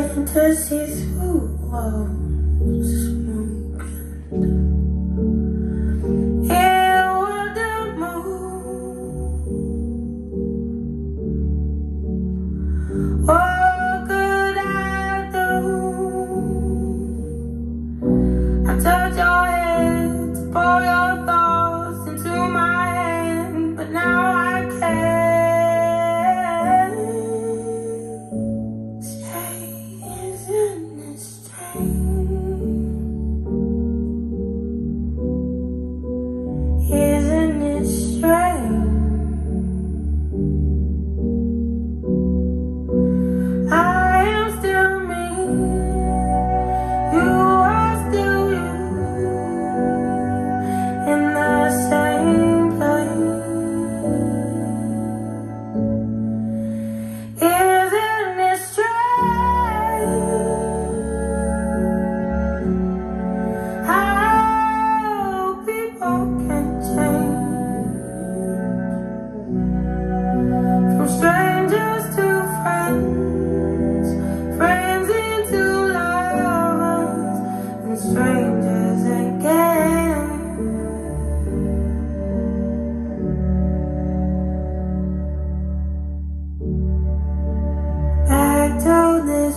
trying to see through walls. It. What could I do? I touch your hands, pull your thoughts. strangers to friends, friends into lovers, and strangers again. Back down this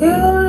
You